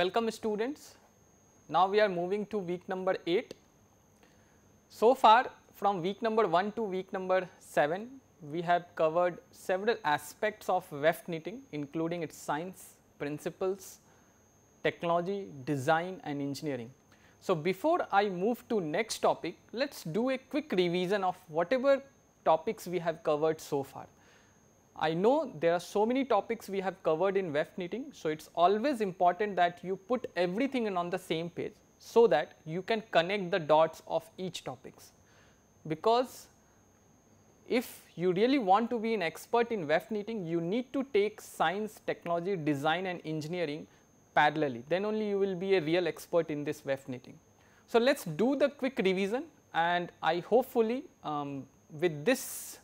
Welcome students. Now we are moving to week number 8. So far from week number 1 to week number 7 we have covered several aspects of weft knitting including its science, principles, technology, design and engineering. So, before I move to next topic, let us do a quick revision of whatever topics we have covered so far. I know there are so many topics we have covered in weft knitting. So, it is always important that you put everything in on the same page so that you can connect the dots of each topics. Because if you really want to be an expert in weft knitting, you need to take science, technology, design and engineering parallelly, then only you will be a real expert in this weft knitting. So, let us do the quick revision and I hopefully um, with this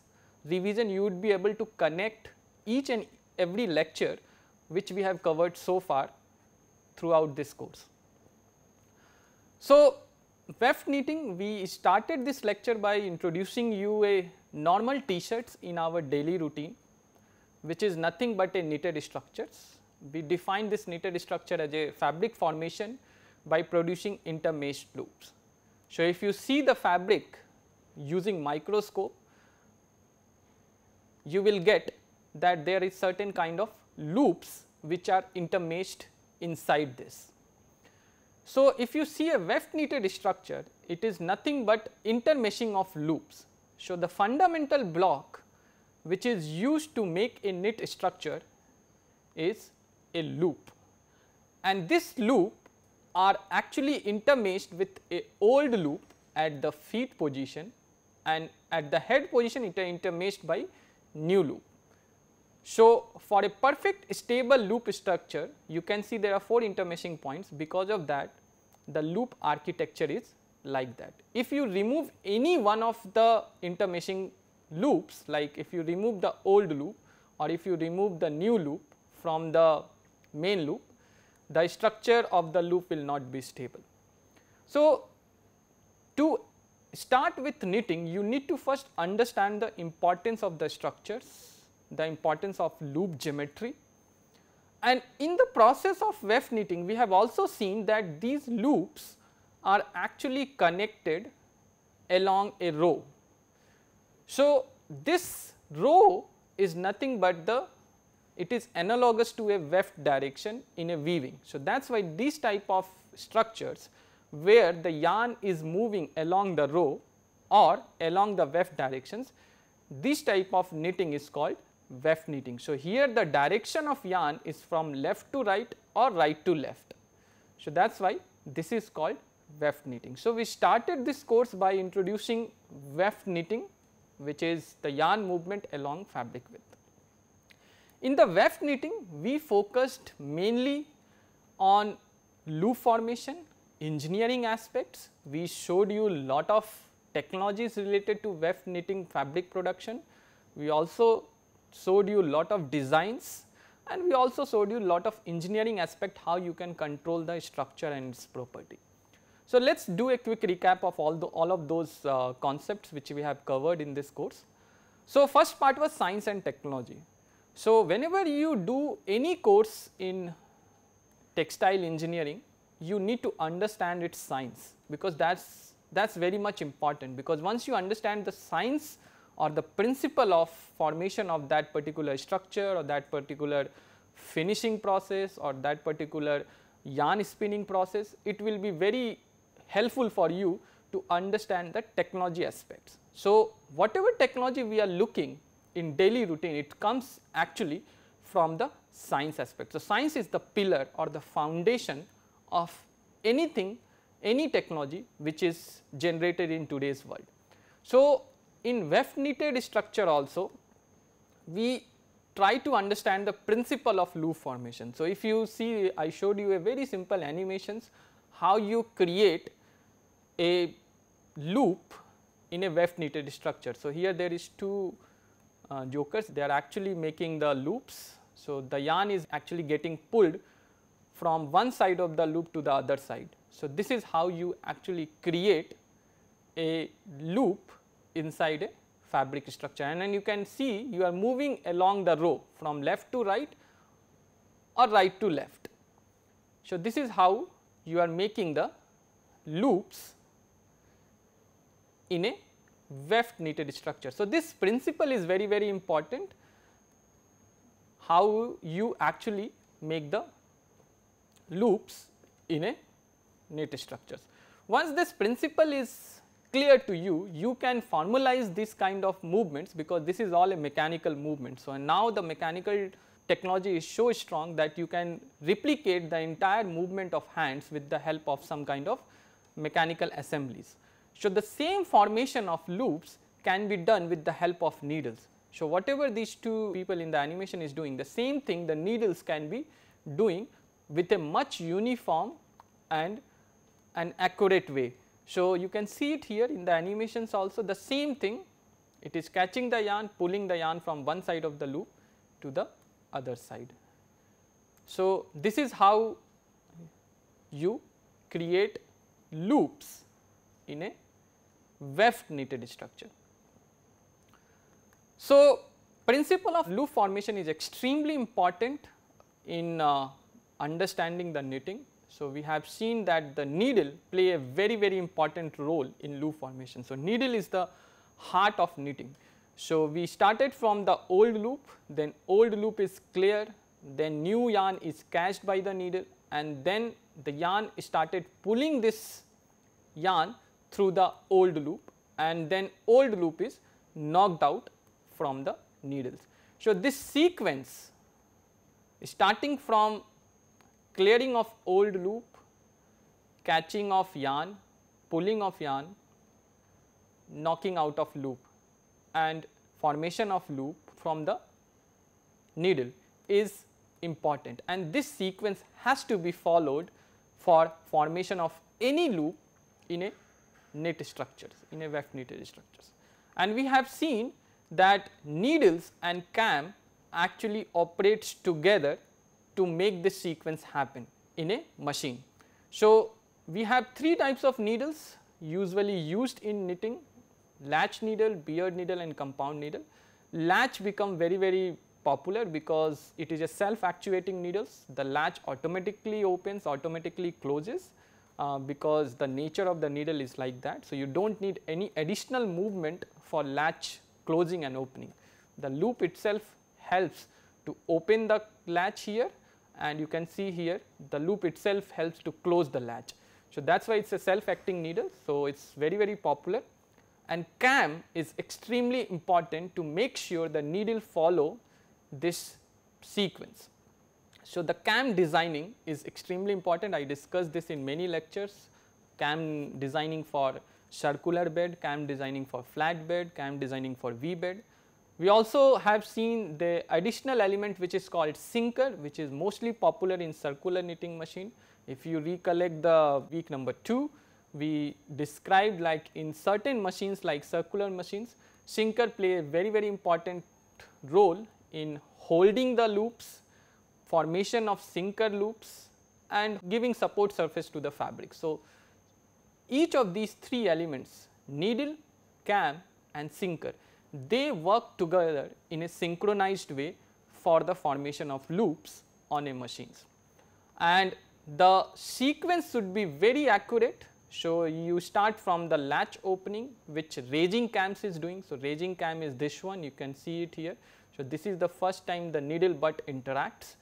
revision you would be able to connect each and every lecture which we have covered so far throughout this course. So, weft knitting we started this lecture by introducing you a normal t-shirts in our daily routine which is nothing but a knitted structures. We define this knitted structure as a fabric formation by producing intermeshed loops. So, if you see the fabric using microscope you will get that there is certain kind of loops which are intermeshed inside this. So, if you see a weft knitted structure, it is nothing but intermeshing of loops. So, the fundamental block which is used to make a knit structure is a loop and this loop are actually intermeshed with a old loop at the feet position and at the head position it are intermeshed by new loop. So, for a perfect stable loop structure you can see there are 4 intermeshing points because of that the loop architecture is like that. If you remove any one of the intermeshing loops like if you remove the old loop or if you remove the new loop from the main loop the structure of the loop will not be stable. So, to start with knitting you need to first understand the importance of the structures, the importance of loop geometry and in the process of weft knitting we have also seen that these loops are actually connected along a row. So, this row is nothing but the it is analogous to a weft direction in a weaving. So, that is why these type of structures where the yarn is moving along the row or along the weft directions, this type of knitting is called weft knitting. So, here the direction of yarn is from left to right or right to left. So, that is why this is called weft knitting. So, we started this course by introducing weft knitting which is the yarn movement along fabric width. In the weft knitting we focused mainly on loop formation engineering aspects, we showed you lot of technologies related to weft knitting fabric production. We also showed you lot of designs and we also showed you lot of engineering aspect how you can control the structure and its property. So, let us do a quick recap of all the all of those uh, concepts which we have covered in this course. So, first part was science and technology. So, whenever you do any course in textile engineering, you need to understand its science because that is that is very much important because once you understand the science or the principle of formation of that particular structure or that particular finishing process or that particular yarn spinning process, it will be very helpful for you to understand the technology aspects. So, whatever technology we are looking in daily routine, it comes actually from the science aspect. So, science is the pillar or the foundation of anything, any technology which is generated in today's world. So, in weft knitted structure also we try to understand the principle of loop formation. So, if you see I showed you a very simple animations how you create a loop in a weft knitted structure. So, here there is two uh, jokers they are actually making the loops. So, the yarn is actually getting pulled from one side of the loop to the other side. So, this is how you actually create a loop inside a fabric structure and then you can see you are moving along the row from left to right or right to left. So, this is how you are making the loops in a weft knitted structure. So, this principle is very very important how you actually make the loops in a knit structures. Once this principle is clear to you, you can formalize this kind of movements because this is all a mechanical movement. So, now the mechanical technology is so strong that you can replicate the entire movement of hands with the help of some kind of mechanical assemblies. So, the same formation of loops can be done with the help of needles. So, whatever these two people in the animation is doing the same thing the needles can be doing with a much uniform and an accurate way. So, you can see it here in the animations also the same thing it is catching the yarn pulling the yarn from one side of the loop to the other side. So, this is how you create loops in a weft knitted structure. So, principle of loop formation is extremely important in uh, understanding the knitting. So, we have seen that the needle play a very very important role in loop formation. So, needle is the heart of knitting. So, we started from the old loop then old loop is clear then new yarn is catched by the needle and then the yarn started pulling this yarn through the old loop and then old loop is knocked out from the needles. So, this sequence starting from clearing of old loop, catching of yarn, pulling of yarn, knocking out of loop and formation of loop from the needle is important and this sequence has to be followed for formation of any loop in a knit structures in a weft knitted structures. And we have seen that needles and cam actually operates together to make this sequence happen in a machine. So, we have three types of needles usually used in knitting latch needle, beard needle and compound needle. Latch become very very popular because it is a self actuating needles the latch automatically opens automatically closes uh, because the nature of the needle is like that. So, you do not need any additional movement for latch closing and opening. The loop itself helps to open the latch here and you can see here the loop itself helps to close the latch. So, that is why it is a self acting needle. So, it is very very popular and cam is extremely important to make sure the needle follow this sequence. So, the cam designing is extremely important I discussed this in many lectures cam designing for circular bed, cam designing for flat bed, cam designing for V bed. We also have seen the additional element which is called sinker which is mostly popular in circular knitting machine. If you recollect the week number 2 we described like in certain machines like circular machines sinker play a very very important role in holding the loops formation of sinker loops and giving support surface to the fabric. So, each of these three elements needle, cam and sinker they work together in a synchronized way for the formation of loops on a machines. And the sequence should be very accurate. So, you start from the latch opening which raising cams is doing. So, raising cam is this one you can see it here. So, this is the first time the needle butt interacts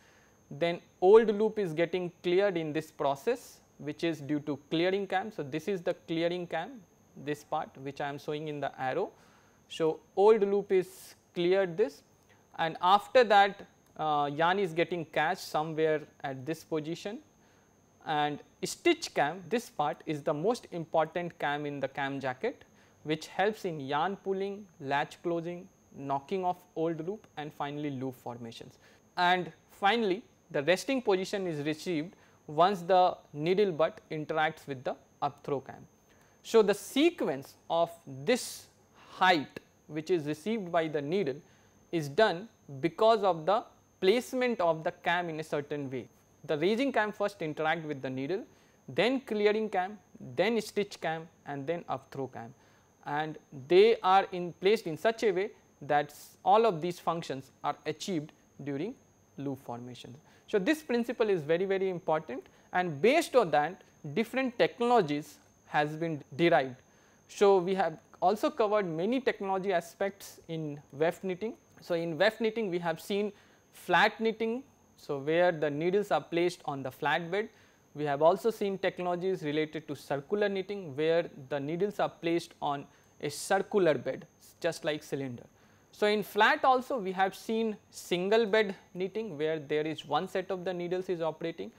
then old loop is getting cleared in this process which is due to clearing cam. So, this is the clearing cam this part which I am showing in the arrow. So, old loop is cleared this and after that uh, yarn is getting catched somewhere at this position and stitch cam this part is the most important cam in the cam jacket which helps in yarn pulling, latch closing, knocking off old loop and finally loop formations. And finally, the resting position is received once the needle butt interacts with the upthrow cam. So, the sequence of this height which is received by the needle is done because of the placement of the cam in a certain way. The raising cam first interact with the needle, then clearing cam, then stitch cam and then upthrow cam and they are in placed in such a way that all of these functions are achieved during loop formation. So, this principle is very very important and based on that different technologies has been derived. So, we have also covered many technology aspects in weft knitting. So, in weft knitting we have seen flat knitting, so where the needles are placed on the flat bed. We have also seen technologies related to circular knitting where the needles are placed on a circular bed just like cylinder. So, in flat also we have seen single bed knitting where there is one set of the needles is operating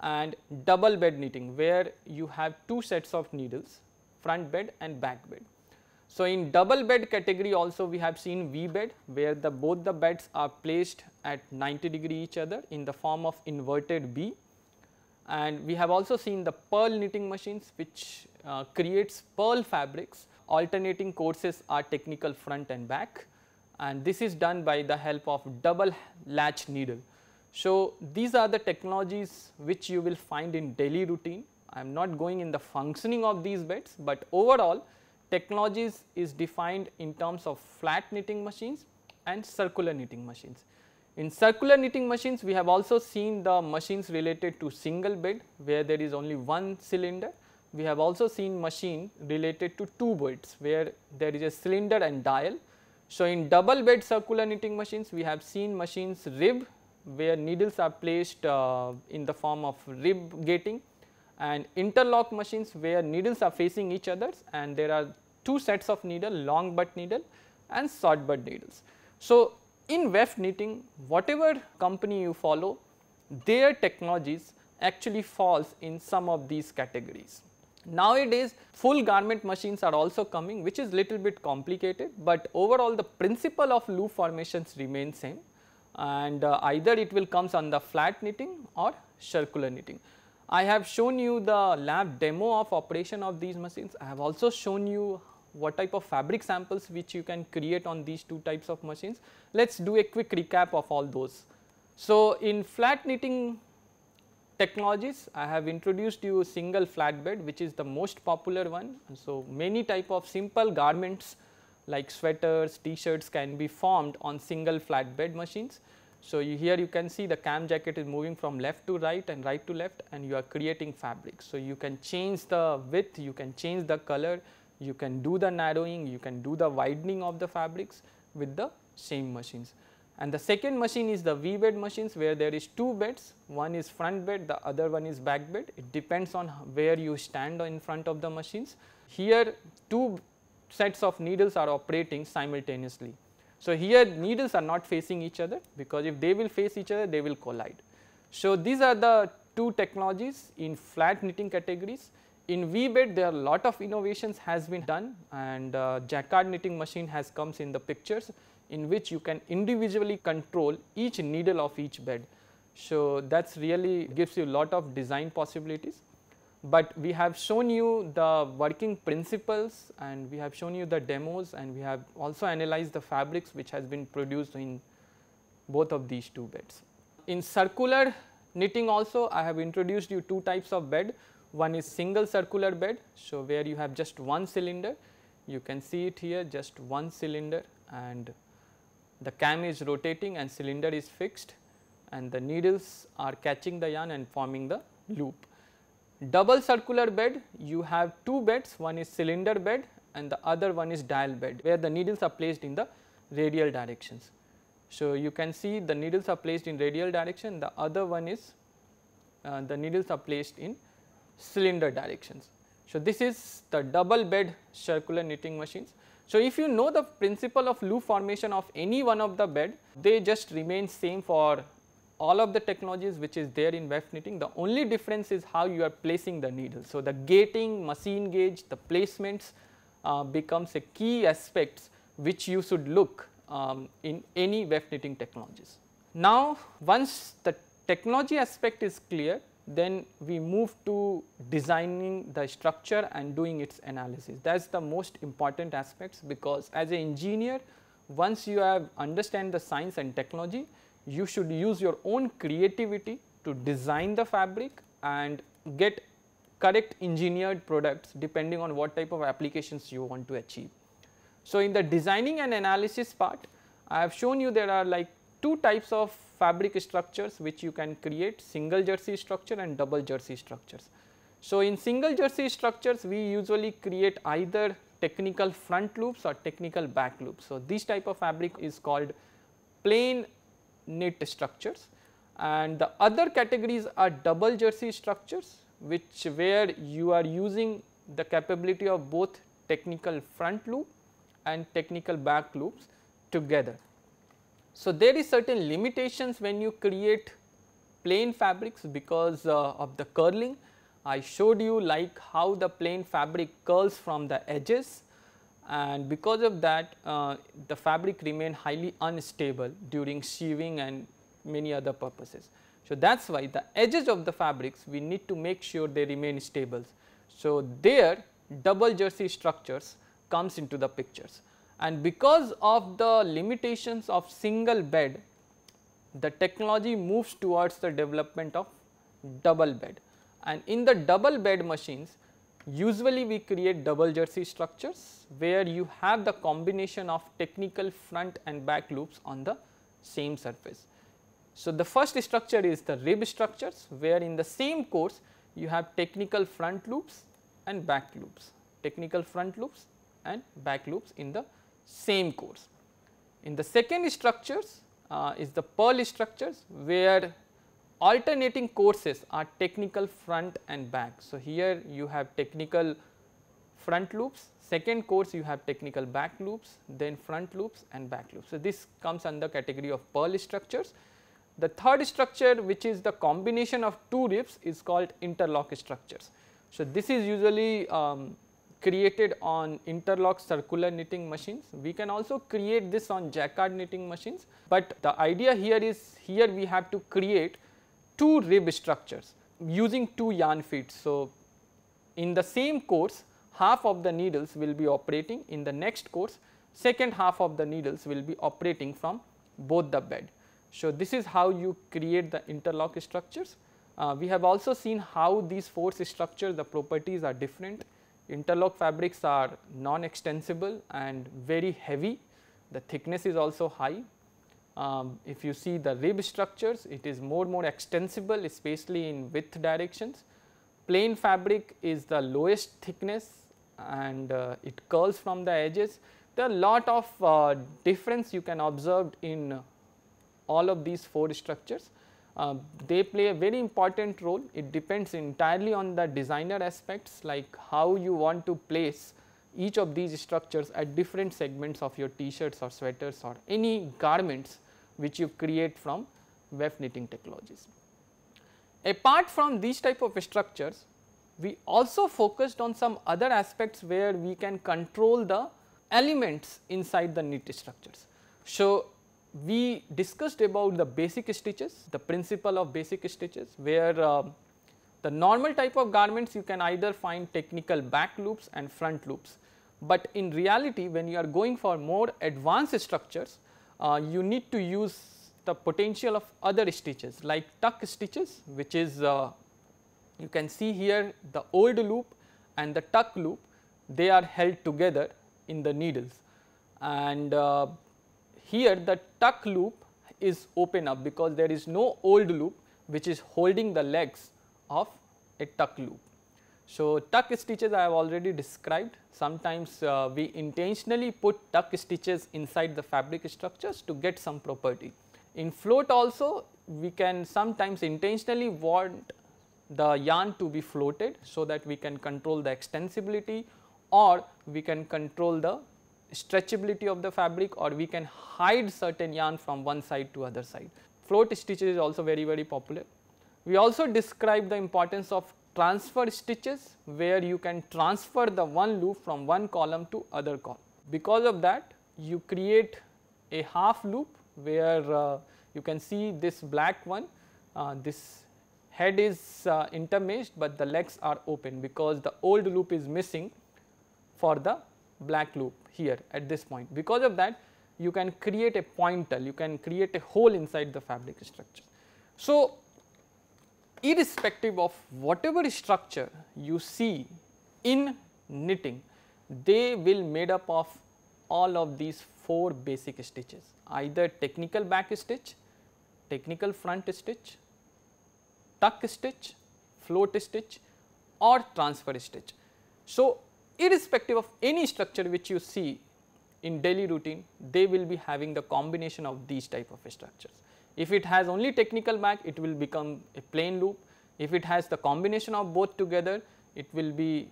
and double bed knitting where you have two sets of needles front bed and back bed. So, in double bed category also we have seen V bed where the both the beds are placed at 90 degree each other in the form of inverted V and we have also seen the purl knitting machines which uh, creates purl fabrics alternating courses are technical front and back and this is done by the help of double latch needle. So, these are the technologies which you will find in daily routine. I am not going in the functioning of these beds, but overall technologies is defined in terms of flat knitting machines and circular knitting machines. In circular knitting machines, we have also seen the machines related to single bed where there is only one cylinder. We have also seen machine related to two beds where there is a cylinder and dial so, in double bed circular knitting machines we have seen machines rib where needles are placed uh, in the form of rib gaiting and interlock machines where needles are facing each other and there are two sets of needle long butt needle and short butt needles. So, in weft knitting whatever company you follow their technologies actually falls in some of these categories. Nowadays full garment machines are also coming which is little bit complicated, but overall the principle of loop formations remain same and uh, either it will comes on the flat knitting or circular knitting. I have shown you the lab demo of operation of these machines. I have also shown you what type of fabric samples which you can create on these two types of machines. Let us do a quick recap of all those. So, in flat knitting technologies I have introduced you single flatbed which is the most popular one. So, many type of simple garments like sweaters, t-shirts can be formed on single flatbed machines. So, you here you can see the cam jacket is moving from left to right and right to left and you are creating fabric. So, you can change the width, you can change the color, you can do the narrowing, you can do the widening of the fabrics with the same machines and the second machine is the V bed machines where there is two beds, one is front bed, the other one is back bed. It depends on where you stand in front of the machines. Here two sets of needles are operating simultaneously. So, here needles are not facing each other because if they will face each other they will collide. So, these are the two technologies in flat knitting categories. In V bed there are lot of innovations has been done and uh, jacquard knitting machine has comes in the pictures in which you can individually control each needle of each bed. So, that is really gives you lot of design possibilities, but we have shown you the working principles and we have shown you the demos and we have also analyzed the fabrics which has been produced in both of these two beds. In circular knitting also I have introduced you two types of bed, one is single circular bed, so where you have just one cylinder, you can see it here just one cylinder and the cam is rotating and cylinder is fixed and the needles are catching the yarn and forming the loop. Double circular bed you have two beds one is cylinder bed and the other one is dial bed where the needles are placed in the radial directions. So, you can see the needles are placed in radial direction the other one is uh, the needles are placed in cylinder directions. So, this is the double bed circular knitting machines. So, if you know the principle of loop formation of any one of the bed, they just remain same for all of the technologies which is there in weft knitting. The only difference is how you are placing the needle. So, the gaiting, machine gauge, the placements uh, becomes a key aspects which you should look um, in any weft knitting technologies. Now, once the technology aspect is clear, then we move to designing the structure and doing its analysis. That is the most important aspects because as an engineer once you have understand the science and technology you should use your own creativity to design the fabric and get correct engineered products depending on what type of applications you want to achieve. So, in the designing and analysis part I have shown you there are like two types of fabric structures which you can create single jersey structure and double jersey structures. So, in single jersey structures we usually create either technical front loops or technical back loops. So, this type of fabric is called plain knit structures. And the other categories are double jersey structures which where you are using the capability of both technical front loop and technical back loops together. So, there is certain limitations when you create plain fabrics because uh, of the curling. I showed you like how the plain fabric curls from the edges and because of that uh, the fabric remain highly unstable during sieving and many other purposes. So, that is why the edges of the fabrics we need to make sure they remain stable. So, there double jersey structures comes into the pictures and because of the limitations of single bed the technology moves towards the development of double bed and in the double bed machines usually we create double jersey structures where you have the combination of technical front and back loops on the same surface. So, the first structure is the rib structures where in the same course you have technical front loops and back loops, technical front loops and back loops in the same course. In the second structures uh, is the purl structures where alternating courses are technical front and back. So, here you have technical front loops, second course you have technical back loops, then front loops and back loops. So, this comes under category of purl structures. The third structure which is the combination of two ribs is called interlock structures. So, this is usually um, created on interlock circular knitting machines. We can also create this on jacquard knitting machines, but the idea here is here we have to create two rib structures using two yarn feet. So, in the same course half of the needles will be operating in the next course second half of the needles will be operating from both the bed. So, this is how you create the interlock structures. Uh, we have also seen how these force structures the properties are different. Interlock fabrics are non-extensible and very heavy, the thickness is also high um, if you see the rib structures, it is more more extensible especially in width directions. Plain fabric is the lowest thickness and uh, it curls from the edges. There are a lot of uh, difference you can observe in all of these four structures. Uh, they play a very important role. It depends entirely on the designer aspects like how you want to place each of these structures at different segments of your t-shirts or sweaters or any garments which you create from weft knitting technologies. Apart from these type of structures, we also focused on some other aspects where we can control the elements inside the knit structures. So, we discussed about the basic stitches, the principle of basic stitches where uh, the normal type of garments you can either find technical back loops and front loops, but in reality when you are going for more advanced structures, uh, you need to use the potential of other stitches like tuck stitches which is uh, you can see here the old loop and the tuck loop they are held together in the needles and uh, here the tuck loop is open up because there is no old loop which is holding the legs of a tuck loop. So, tuck stitches I have already described sometimes uh, we intentionally put tuck stitches inside the fabric structures to get some property. In float also we can sometimes intentionally want the yarn to be floated so that we can control the extensibility or we can control the stretchability of the fabric or we can hide certain yarn from one side to other side. Float stitches is also very very popular. We also describe the importance of transfer stitches where you can transfer the one loop from one column to other column. Because of that you create a half loop where uh, you can see this black one, uh, this head is uh, intermeshed, but the legs are open because the old loop is missing for the black loop here at this point. Because of that you can create a pointelle, you can create a hole inside the fabric structure. So, irrespective of whatever structure you see in knitting, they will made up of all of these four basic stitches either technical back stitch, technical front stitch, tuck stitch, float stitch or transfer stitch. So, irrespective of any structure which you see in daily routine, they will be having the combination of these type of structures. If it has only technical back, it will become a plain loop. If it has the combination of both together, it will be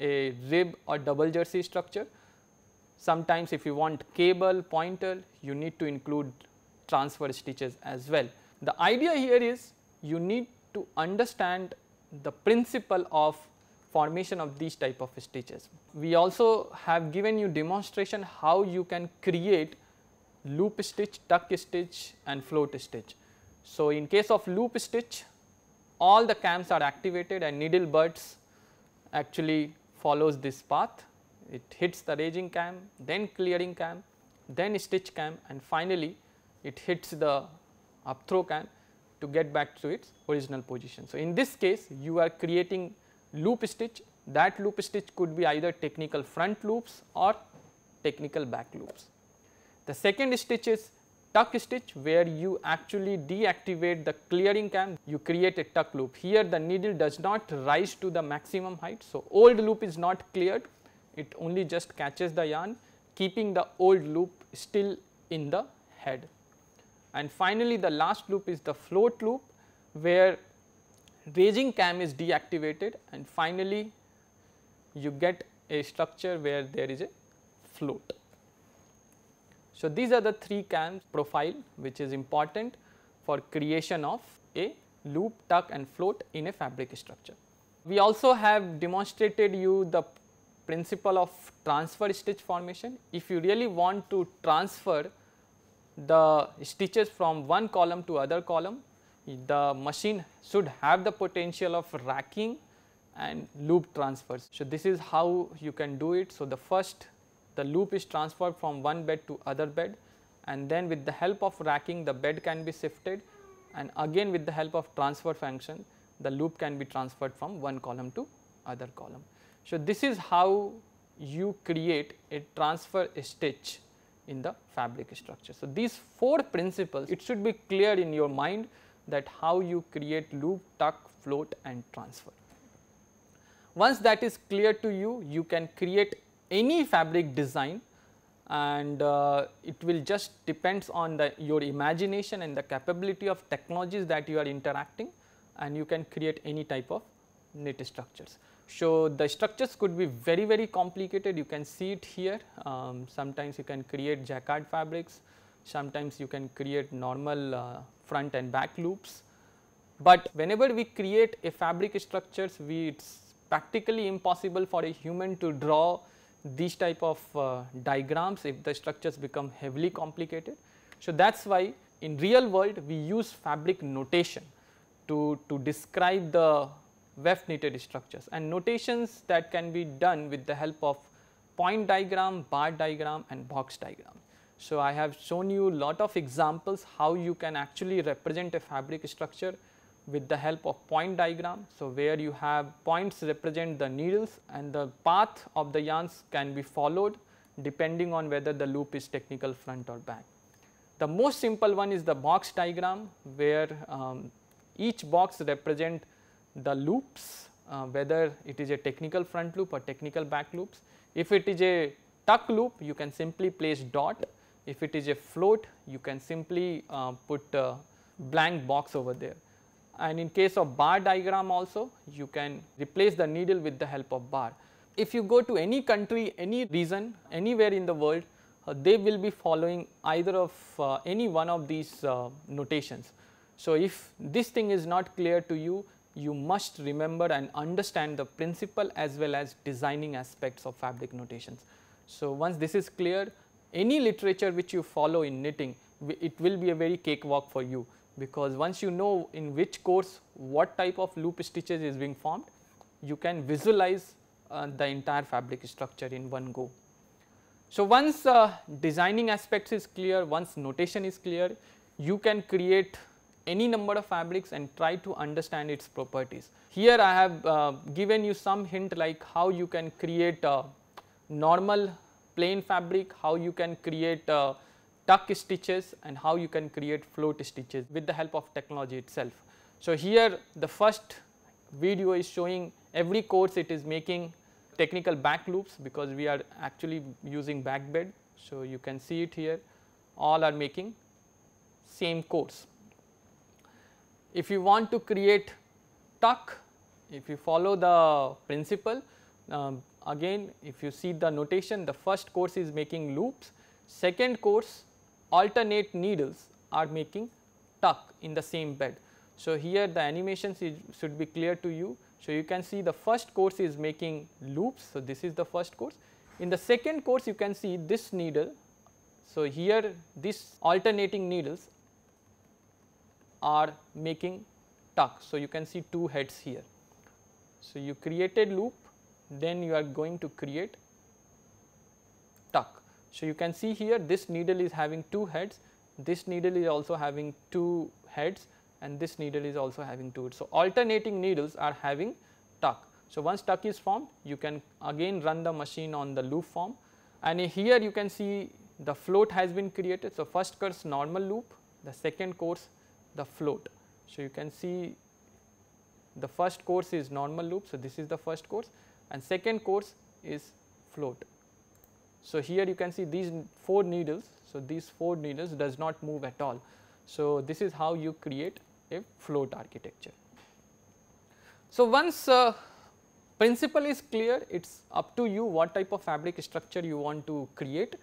a rib or double jersey structure. Sometimes if you want cable, pointer, you need to include transfer stitches as well. The idea here is you need to understand the principle of formation of these type of stitches. We also have given you demonstration how you can create loop stitch, tuck stitch and float stitch. So, in case of loop stitch all the cams are activated and needle butts actually follows this path. It hits the raising cam, then clearing cam, then stitch cam and finally it hits the up throw cam to get back to its original position. So, in this case you are creating loop stitch that loop stitch could be either technical front loops or technical back loops. The second stitch is tuck stitch where you actually deactivate the clearing cam you create a tuck loop. Here the needle does not rise to the maximum height. So, old loop is not cleared it only just catches the yarn keeping the old loop still in the head. And finally, the last loop is the float loop where raising cam is deactivated and finally you get a structure where there is a float. So, these are the three cams profile which is important for creation of a loop, tuck and float in a fabric structure. We also have demonstrated you the principle of transfer stitch formation. If you really want to transfer the stitches from one column to other column, the machine should have the potential of racking and loop transfers. So, this is how you can do it. So, the first the loop is transferred from one bed to other bed and then with the help of racking the bed can be shifted and again with the help of transfer function the loop can be transferred from one column to other column. So, this is how you create a transfer stitch in the fabric structure. So, these four principles it should be clear in your mind that how you create loop, tuck, float and transfer. Once that is clear to you, you can create any fabric design and uh, it will just depends on the your imagination and the capability of technologies that you are interacting and you can create any type of knit structures. So, the structures could be very very complicated you can see it here um, sometimes you can create jacquard fabrics sometimes you can create normal uh, front and back loops. But whenever we create a fabric structures we it is practically impossible for a human to draw these type of uh, diagrams if the structures become heavily complicated. So, that is why in real world we use fabric notation to, to describe the weft knitted structures and notations that can be done with the help of point diagram, bar diagram and box diagram. So, I have shown you lot of examples how you can actually represent a fabric structure with the help of point diagram. So, where you have points represent the needles and the path of the yarns can be followed depending on whether the loop is technical front or back. The most simple one is the box diagram where um, each box represent the loops uh, whether it is a technical front loop or technical back loops. If it is a tuck loop you can simply place dot, if it is a float you can simply uh, put a blank box over there and in case of bar diagram also you can replace the needle with the help of bar. If you go to any country, any region, anywhere in the world uh, they will be following either of uh, any one of these uh, notations. So, if this thing is not clear to you, you must remember and understand the principle as well as designing aspects of fabric notations. So, once this is clear, any literature which you follow in knitting, it will be a very cakewalk for you because once you know in which course what type of loop stitches is being formed, you can visualize uh, the entire fabric structure in one go. So, once uh, designing aspects is clear, once notation is clear, you can create any number of fabrics and try to understand its properties. Here I have uh, given you some hint like how you can create a normal plain fabric, how you can create a tuck stitches and how you can create float stitches with the help of technology itself. So, here the first video is showing every course it is making technical back loops because we are actually using back bed. So, you can see it here all are making same course. If you want to create tuck, if you follow the principle um, again if you see the notation the first course is making loops, second course alternate needles are making tuck in the same bed. So, here the animation should be clear to you. So, you can see the first course is making loops. So, this is the first course. In the second course you can see this needle. So, here this alternating needles are making tuck. So, you can see two heads here. So, you created loop then you are going to create. So, you can see here this needle is having two heads, this needle is also having two heads and this needle is also having two. So, alternating needles are having tuck. So, once tuck is formed you can again run the machine on the loop form and here you can see the float has been created. So, first course normal loop, the second course the float. So, you can see the first course is normal loop. So, this is the first course and second course is float. So, here you can see these 4 needles. So, these 4 needles does not move at all. So, this is how you create a float architecture. So, once uh, principle is clear it is up to you what type of fabric structure you want to create.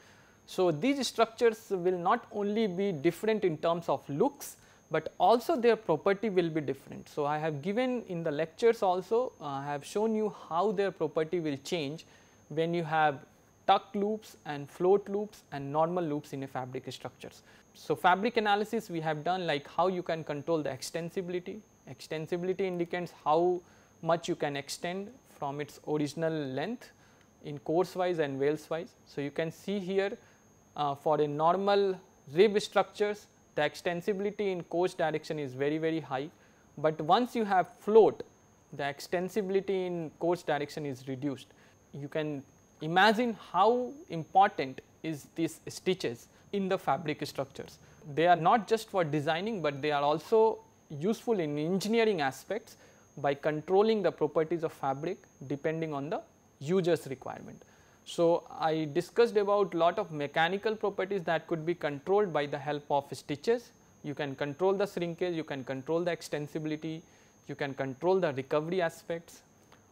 So, these structures will not only be different in terms of looks, but also their property will be different. So, I have given in the lectures also uh, I have shown you how their property will change when you have tuck loops and float loops and normal loops in a fabric structures. So, fabric analysis we have done like how you can control the extensibility, extensibility indicates how much you can extend from its original length in course wise and wales wise. So, you can see here uh, for a normal rib structures the extensibility in course direction is very very high, but once you have float the extensibility in course direction is reduced. You can imagine how important is these stitches in the fabric structures. They are not just for designing, but they are also useful in engineering aspects by controlling the properties of fabric depending on the user's requirement. So, I discussed about lot of mechanical properties that could be controlled by the help of stitches. You can control the shrinkage, you can control the extensibility, you can control the recovery aspects.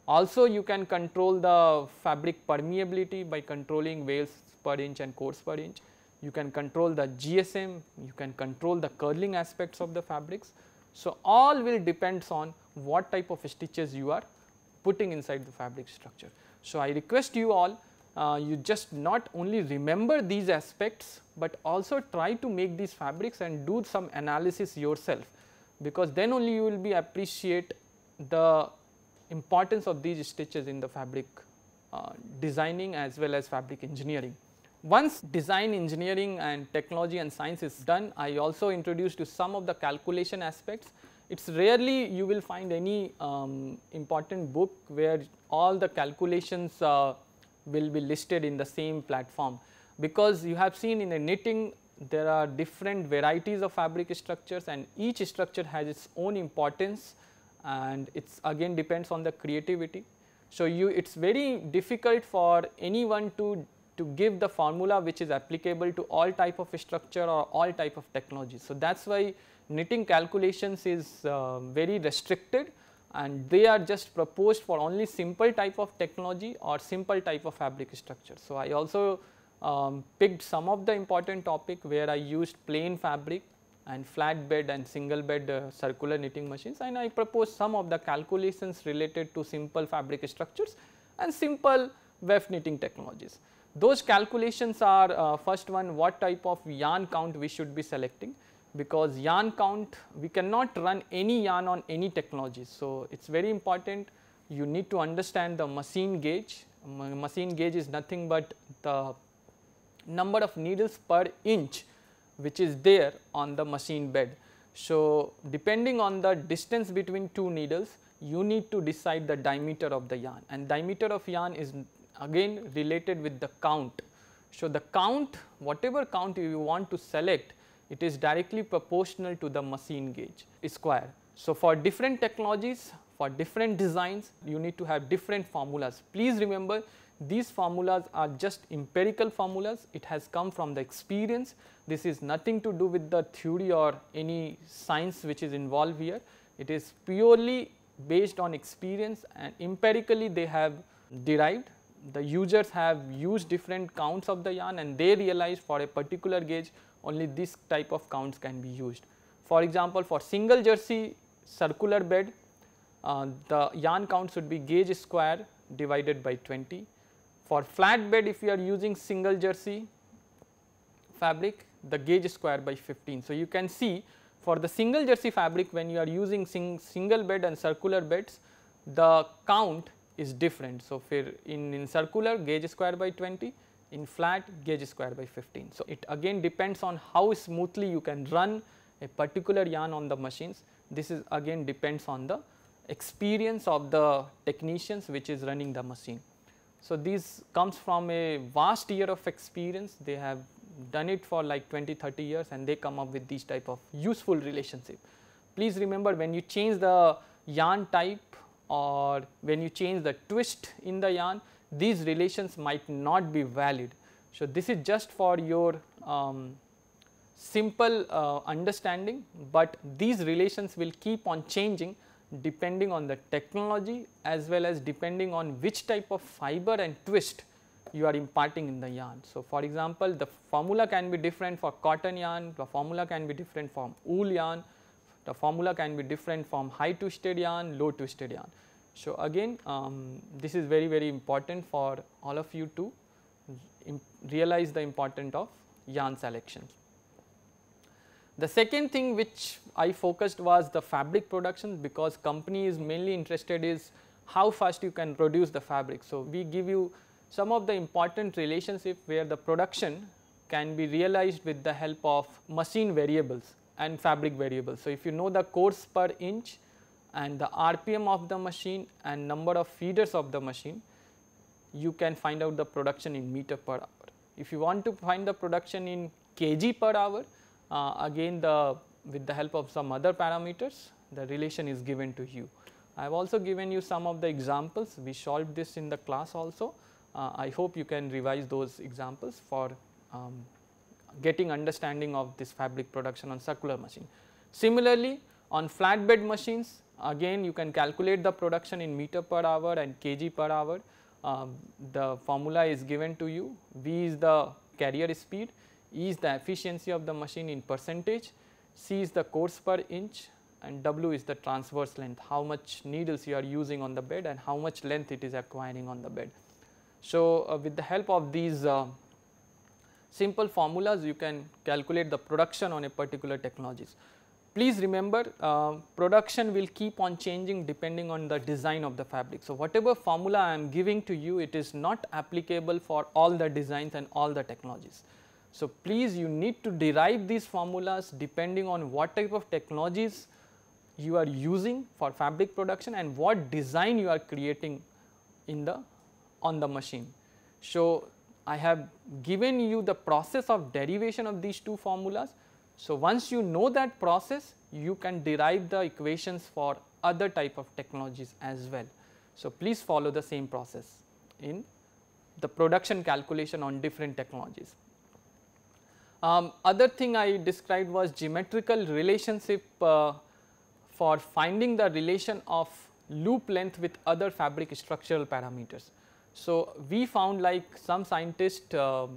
Also you can control the fabric permeability by controlling wales per inch and course per inch. You can control the GSM, you can control the curling aspects of the fabrics. So, all will depends on what type of stitches you are putting inside the fabric structure. So, I request you all uh, you just not only remember these aspects, but also try to make these fabrics and do some analysis yourself because then only you will be appreciate the importance of these stitches in the fabric uh, designing as well as fabric engineering. Once design engineering and technology and science is done, I also introduced to some of the calculation aspects. It is rarely you will find any um, important book where all the calculations uh, will be listed in the same platform because you have seen in a knitting there are different varieties of fabric structures and each structure has its own importance and it's again depends on the creativity. So, you it is very difficult for anyone to to give the formula which is applicable to all type of structure or all type of technology. So, that is why knitting calculations is uh, very restricted and they are just proposed for only simple type of technology or simple type of fabric structure. So, I also um, picked some of the important topic where I used plain fabric and flat bed and single bed uh, circular knitting machines and I propose some of the calculations related to simple fabric structures and simple weft knitting technologies. Those calculations are uh, first one what type of yarn count we should be selecting because yarn count we cannot run any yarn on any technology. So, it is very important you need to understand the machine gauge, machine gauge is nothing but the number of needles per inch which is there on the machine bed. So, depending on the distance between two needles you need to decide the diameter of the yarn and diameter of yarn is again related with the count. So, the count whatever count you want to select it is directly proportional to the machine gauge square. So, for different technologies for different designs you need to have different formulas. Please remember these formulas are just empirical formulas it has come from the experience this is nothing to do with the theory or any science which is involved here it is purely based on experience and empirically they have derived the users have used different counts of the yarn and they realize for a particular gauge only this type of counts can be used. For example, for single jersey circular bed uh, the yarn count should be gauge square divided by 20. For flat bed if you are using single jersey fabric the gauge square by 15. So, you can see for the single jersey fabric when you are using sing single bed and circular beds the count is different. So, in, in circular gauge square by 20 in flat gauge square by 15. So, it again depends on how smoothly you can run a particular yarn on the machines this is again depends on the experience of the technicians which is running the machine. So, this comes from a vast year of experience they have done it for like 20 30 years and they come up with these type of useful relationship. Please remember when you change the yarn type or when you change the twist in the yarn these relations might not be valid. So, this is just for your um, simple uh, understanding, but these relations will keep on changing depending on the technology as well as depending on which type of fiber and twist you are imparting in the yarn. So, for example, the formula can be different for cotton yarn, the formula can be different from wool yarn, the formula can be different from high twisted yarn, low twisted yarn. So, again um, this is very very important for all of you to realize the importance of yarn selection. The second thing which I focused was the fabric production because company is mainly interested is how fast you can produce the fabric. So, we give you some of the important relationship where the production can be realized with the help of machine variables and fabric variables. So, if you know the course per inch and the RPM of the machine and number of feeders of the machine, you can find out the production in meter per hour. If you want to find the production in kg per hour, uh, again the with the help of some other parameters, the relation is given to you. I have also given you some of the examples, we solved this in the class also uh, I hope you can revise those examples for um, getting understanding of this fabric production on circular machine. Similarly, on flatbed machines again you can calculate the production in meter per hour and kg per hour. Um, the formula is given to you V is the carrier speed, E is the efficiency of the machine in percentage, C is the course per inch and W is the transverse length how much needles you are using on the bed and how much length it is acquiring on the bed. So, uh, with the help of these uh, simple formulas you can calculate the production on a particular technologies. Please remember uh, production will keep on changing depending on the design of the fabric. So, whatever formula I am giving to you it is not applicable for all the designs and all the technologies. So, please you need to derive these formulas depending on what type of technologies you are using for fabric production and what design you are creating in the on the machine. So, I have given you the process of derivation of these two formulas. So, once you know that process you can derive the equations for other type of technologies as well. So, please follow the same process in the production calculation on different technologies. Um, other thing I described was geometrical relationship uh, for finding the relation of loop length with other fabric structural parameters. So, we found like some scientists uh,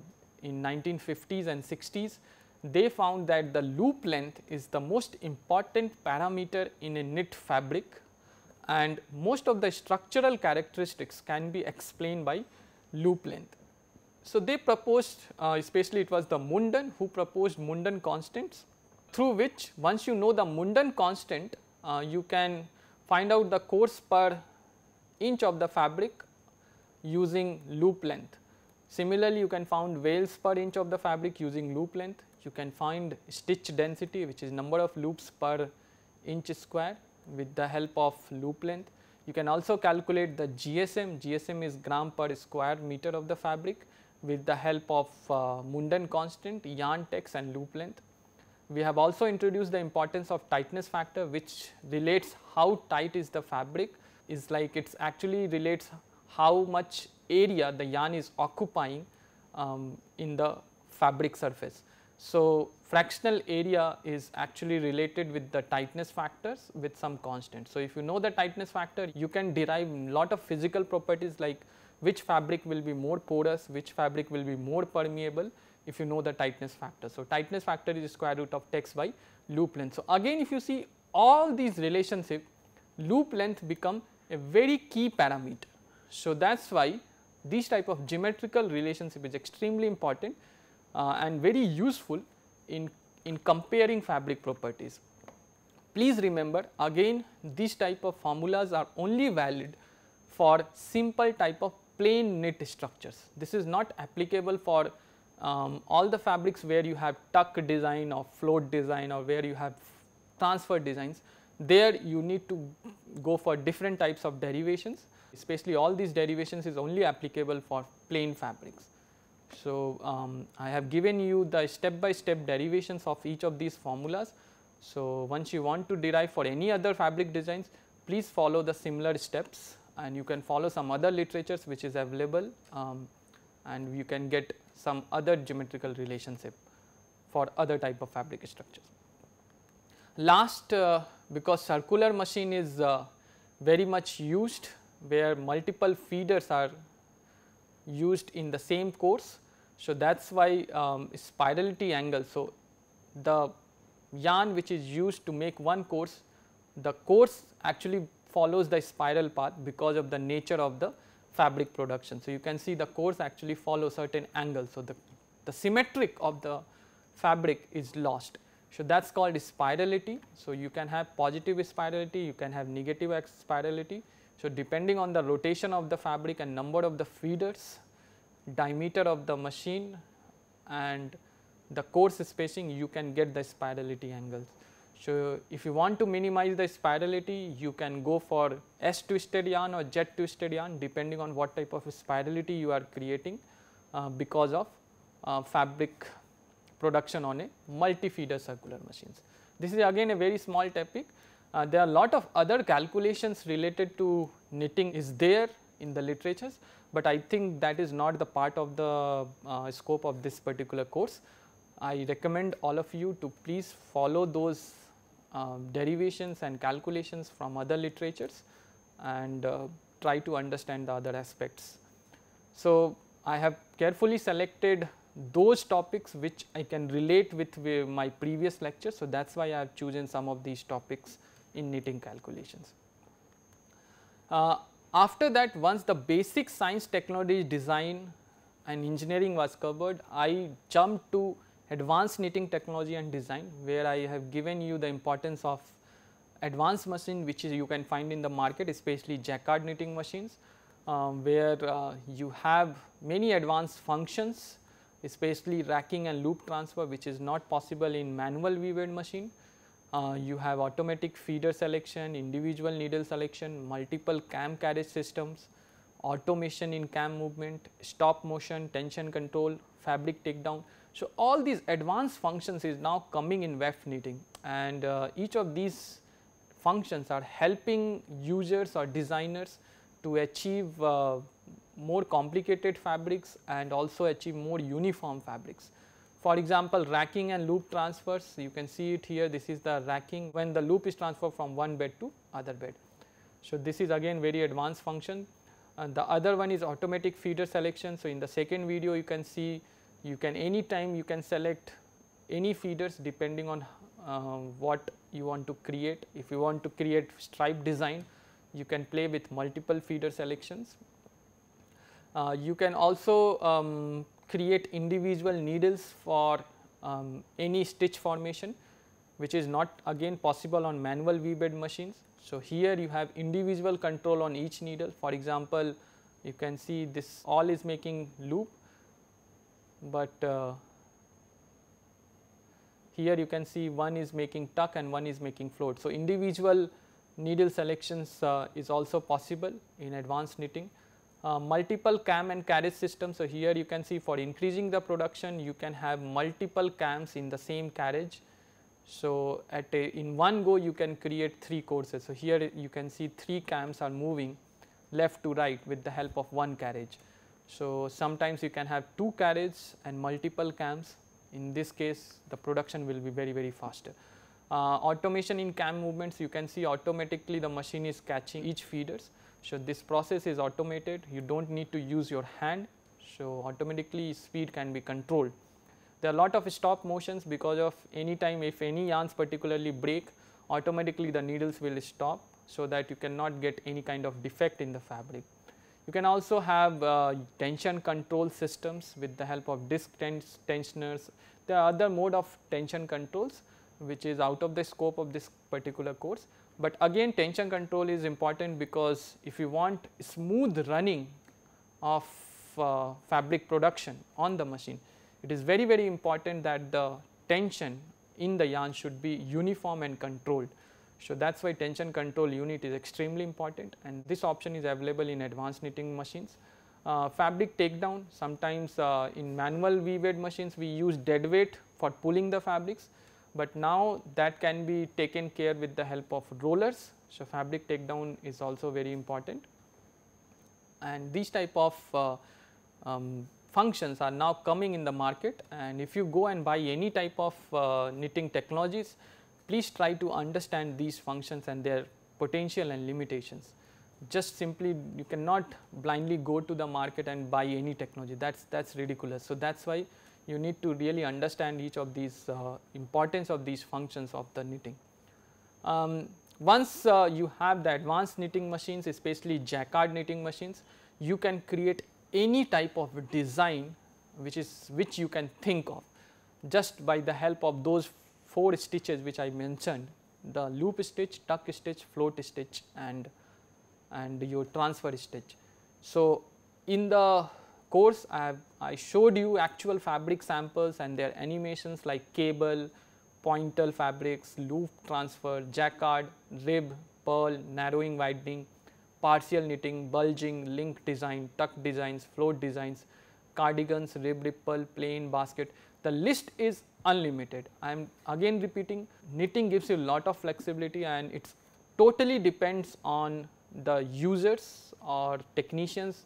in 1950s and 60s they found that the loop length is the most important parameter in a knit fabric and most of the structural characteristics can be explained by loop length. So, they proposed uh, especially it was the Munden who proposed Munden constants through which once you know the Munden constant uh, you can find out the course per inch of the fabric using loop length. Similarly, you can find Wales per inch of the fabric using loop length. You can find stitch density which is number of loops per inch square with the help of loop length. You can also calculate the GSM, GSM is gram per square meter of the fabric with the help of uh, Munden constant, yarn tex and loop length. We have also introduced the importance of tightness factor which relates how tight is the fabric is like it actually relates how much area the yarn is occupying um, in the fabric surface. So, fractional area is actually related with the tightness factors with some constant. So, if you know the tightness factor you can derive lot of physical properties like which fabric will be more porous, which fabric will be more permeable if you know the tightness factor. So, tightness factor is square root of tex by loop length. So, again if you see all these relationship loop length become a very key parameter. So, that is why this type of geometrical relationship is extremely important uh, and very useful in, in comparing fabric properties. Please remember again these type of formulas are only valid for simple type of plain knit structures. This is not applicable for um, all the fabrics where you have tuck design or float design or where you have transfer designs there you need to go for different types of derivations especially all these derivations is only applicable for plain fabrics. So, um, I have given you the step by step derivations of each of these formulas. So, once you want to derive for any other fabric designs please follow the similar steps and you can follow some other literatures which is available um, and you can get some other geometrical relationship for other type of fabric structures. Last uh, because circular machine is uh, very much used where multiple feeders are used in the same course. So, that is why um, spirality angle. So, the yarn which is used to make one course, the course actually follows the spiral path because of the nature of the fabric production. So, you can see the course actually follow certain angles. So, the, the symmetric of the fabric is lost. So, that is called spirality. So, you can have positive spirality, you can have negative spirality. So, depending on the rotation of the fabric and number of the feeders, diameter of the machine and the course spacing you can get the spirality angles. So, if you want to minimize the spirality you can go for S twisted yarn or Z twisted yarn depending on what type of spirality you are creating uh, because of uh, fabric production on a multi feeder circular machines. This is again a very small topic uh, there are a lot of other calculations related to knitting is there in the literatures, but I think that is not the part of the uh, scope of this particular course. I recommend all of you to please follow those uh, derivations and calculations from other literatures and uh, try to understand the other aspects. So, I have carefully selected those topics which I can relate with my previous lecture. So, that is why I have chosen some of these topics in knitting calculations. Uh, after that once the basic science technology design and engineering was covered, I jumped to advanced knitting technology and design where I have given you the importance of advanced machine which you can find in the market especially jacquard knitting machines um, where uh, you have many advanced functions especially racking and loop transfer which is not possible in manual V-bed machine uh, you have automatic feeder selection, individual needle selection, multiple cam carriage systems, automation in cam movement, stop motion, tension control, fabric takedown. So, all these advanced functions is now coming in weft knitting and uh, each of these functions are helping users or designers to achieve uh, more complicated fabrics and also achieve more uniform fabrics. For example, racking and loop transfers you can see it here this is the racking when the loop is transferred from one bed to other bed. So, this is again very advanced function and the other one is automatic feeder selection. So, in the second video you can see you can anytime you can select any feeders depending on uh, what you want to create. If you want to create stripe design you can play with multiple feeder selections. Uh, you can also um, create individual needles for um, any stitch formation which is not again possible on manual V-bed machines. So, here you have individual control on each needle for example, you can see this all is making loop, but uh, here you can see one is making tuck and one is making float. So, individual needle selections uh, is also possible in advanced knitting uh, multiple cam and carriage system. So, here you can see for increasing the production you can have multiple cams in the same carriage. So, at a, in one go you can create 3 courses. So, here you can see 3 cams are moving left to right with the help of one carriage. So, sometimes you can have 2 carriages and multiple cams in this case the production will be very very faster. Uh, automation in cam movements you can see automatically the machine is catching each feeders so, this process is automated, you do not need to use your hand. So, automatically speed can be controlled. There are lot of stop motions because of any time if any yarns particularly break automatically the needles will stop so that you cannot get any kind of defect in the fabric. You can also have uh, tension control systems with the help of disc tens tensioners. There are other mode of tension controls which is out of the scope of this particular course, but again tension control is important because if you want smooth running of uh, fabric production on the machine, it is very very important that the tension in the yarn should be uniform and controlled. So, that is why tension control unit is extremely important and this option is available in advanced knitting machines. Uh, fabric takedown sometimes uh, in manual V-bed machines we use dead weight for pulling the fabrics but now that can be taken care with the help of rollers. So, fabric takedown is also very important and these type of uh, um, functions are now coming in the market and if you go and buy any type of uh, knitting technologies, please try to understand these functions and their potential and limitations. Just simply you cannot blindly go to the market and buy any technology that is that is ridiculous. So, that is why you need to really understand each of these uh, importance of these functions of the knitting. Um, once uh, you have the advanced knitting machines especially jacquard knitting machines you can create any type of design which is which you can think of just by the help of those four stitches which I mentioned the loop stitch, tuck stitch, float stitch and and your transfer stitch. So, in the course I have I showed you actual fabric samples and their animations like cable, pointelle fabrics, loop transfer, jacquard, rib, purl, narrowing widening, partial knitting, bulging, link design, tuck designs, float designs, cardigans, rib ripple, plain basket. The list is unlimited. I am again repeating knitting gives you a lot of flexibility and it totally depends on the users or technicians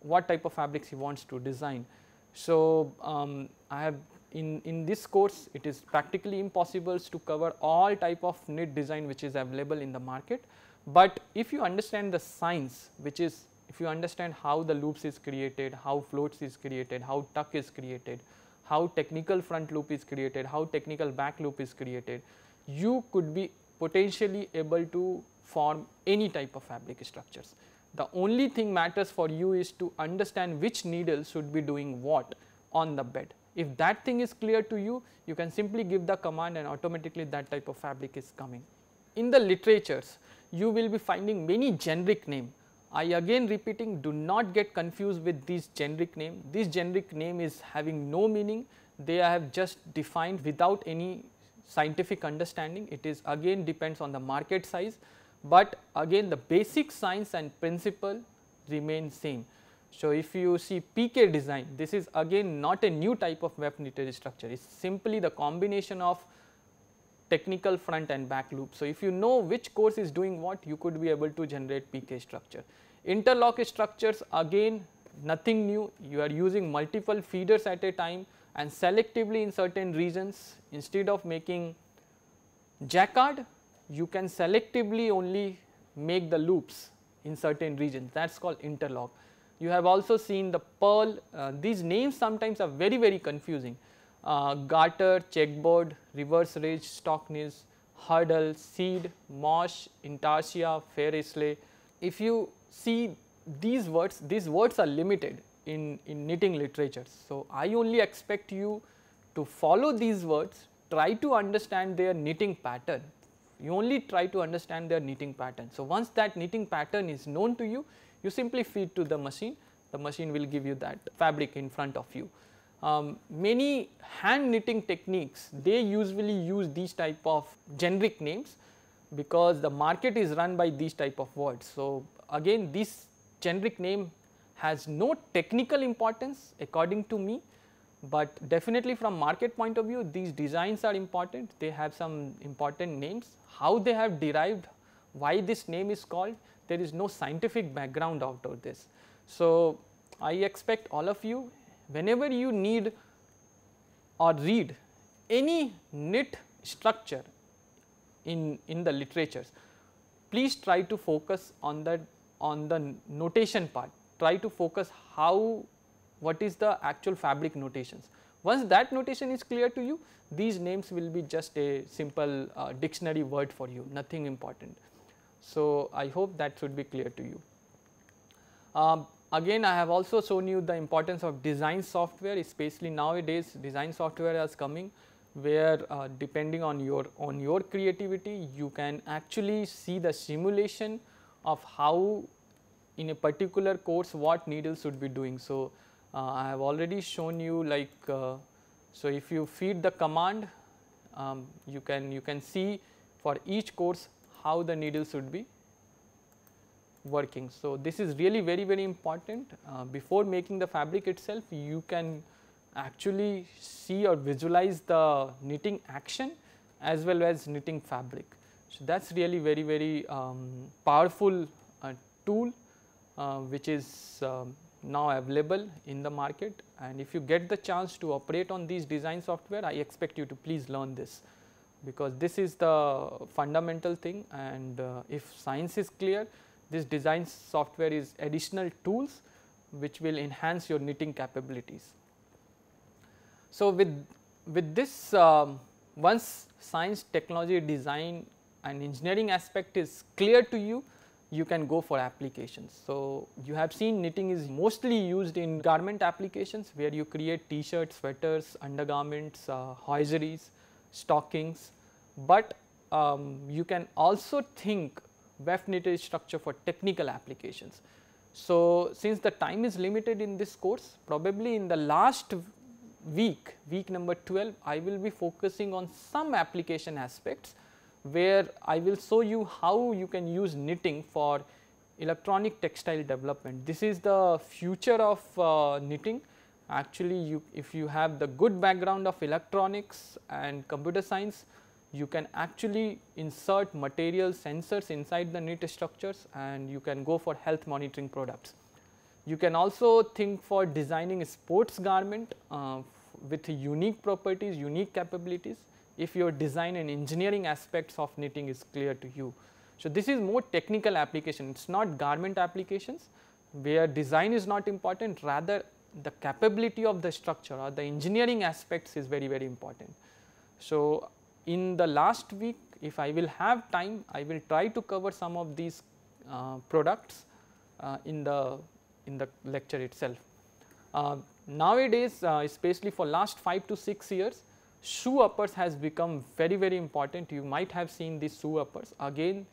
what type of fabrics he wants to design. So, um, I have in, in this course it is practically impossible to cover all type of knit design which is available in the market, but if you understand the science which is if you understand how the loops is created, how floats is created, how tuck is created, how technical front loop is created, how technical back loop is created, you could be potentially able to form any type of fabric structures. The only thing matters for you is to understand which needle should be doing what on the bed. If that thing is clear to you, you can simply give the command and automatically that type of fabric is coming. In the literatures, you will be finding many generic name. I again repeating do not get confused with these generic name. This generic name is having no meaning. They have just defined without any scientific understanding. It is again depends on the market size but again the basic science and principle remain same. So, if you see PK design this is again not a new type of knitted structure it is simply the combination of technical front and back loop. So, if you know which course is doing what you could be able to generate PK structure. Interlock structures again nothing new you are using multiple feeders at a time and selectively in certain regions instead of making jacquard you can selectively only make the loops in certain regions that is called interlock. You have also seen the purl uh, these names sometimes are very very confusing. Uh, garter, checkerboard, reverse ridge, Stockness, hurdle, seed, moss, intarsia, fair If you see these words, these words are limited in, in knitting literature. So, I only expect you to follow these words, try to understand their knitting pattern you only try to understand their knitting pattern. So, once that knitting pattern is known to you, you simply feed to the machine, the machine will give you that fabric in front of you. Um, many hand knitting techniques, they usually use these type of generic names because the market is run by these type of words. So, again this generic name has no technical importance according to me, but definitely from market point of view these designs are important, they have some important names, how they have derived, why this name is called, there is no scientific background out of this. So, I expect all of you whenever you need or read any knit structure in, in the literatures, please try to focus on the on the notation part, try to focus how what is the actual fabric notations. Once that notation is clear to you, these names will be just a simple uh, dictionary word for you, nothing important. So, I hope that should be clear to you. Um, again I have also shown you the importance of design software especially nowadays design software is coming where uh, depending on your on your creativity you can actually see the simulation of how in a particular course what needle should be doing. So, uh, I have already shown you like uh, so if you feed the command um, you can you can see for each course how the needle should be working. So, this is really very very important uh, before making the fabric itself you can actually see or visualize the knitting action as well as knitting fabric. So, that is really very very um, powerful uh, tool uh, which is um, now available in the market and if you get the chance to operate on these design software I expect you to please learn this because this is the fundamental thing and uh, if science is clear this design software is additional tools which will enhance your knitting capabilities. So, with, with this um, once science, technology, design and engineering aspect is clear to you, you can go for applications. So, you have seen knitting is mostly used in garment applications where you create t-shirts, sweaters, undergarments, uh, hosieries, stockings, but um, you can also think weft knitted structure for technical applications. So, since the time is limited in this course probably in the last week, week number 12, I will be focusing on some application aspects where I will show you how you can use knitting for electronic textile development. This is the future of uh, knitting. Actually, you, if you have the good background of electronics and computer science, you can actually insert material sensors inside the knit structures and you can go for health monitoring products. You can also think for designing a sports garment uh, with unique properties, unique capabilities if your design and engineering aspects of knitting is clear to you. So, this is more technical application, it is not garment applications where design is not important rather the capability of the structure or the engineering aspects is very very important. So, in the last week if I will have time I will try to cover some of these uh, products uh, in the in the lecture itself. Uh, nowadays uh, especially for last 5 to 6 years shoe uppers has become very very important you might have seen these shoe uppers again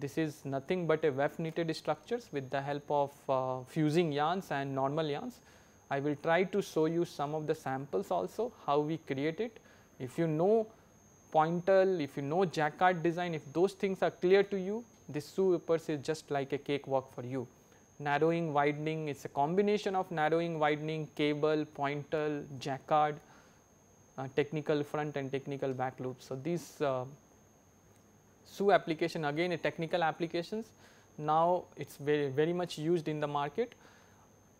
this is nothing but a weft knitted structures with the help of uh, fusing yarns and normal yarns. I will try to show you some of the samples also how we create it. If you know pointelle, if you know jacquard design, if those things are clear to you, this uppers is just like a cakewalk for you narrowing, widening, it is a combination of narrowing, widening, cable, pointelle, jacquard, uh, technical front and technical back loops. So, these uh, shoe application again a technical applications now it is very very much used in the market.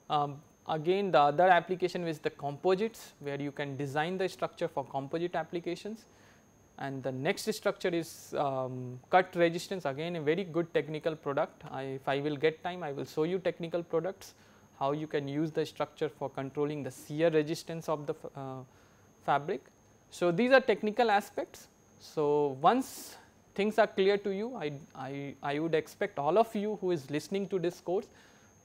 Um, again the other application is the composites where you can design the structure for composite applications and the next structure is um, cut resistance again a very good technical product. I, if I will get time I will show you technical products how you can use the structure for controlling the shear resistance of the uh, fabric. So, these are technical aspects. So, once things are clear to you I, I, I would expect all of you who is listening to this course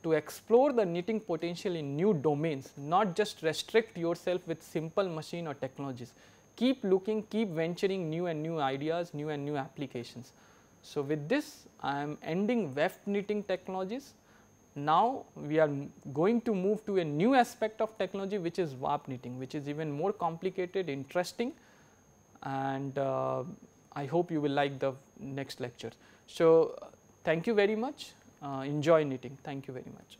to explore the knitting potential in new domains not just restrict yourself with simple machine or technologies keep looking, keep venturing new and new ideas, new and new applications. So, with this I am ending weft knitting technologies. Now, we are going to move to a new aspect of technology which is warp knitting which is even more complicated, interesting and uh, I hope you will like the next lecture. So, thank you very much, uh, enjoy knitting, thank you very much.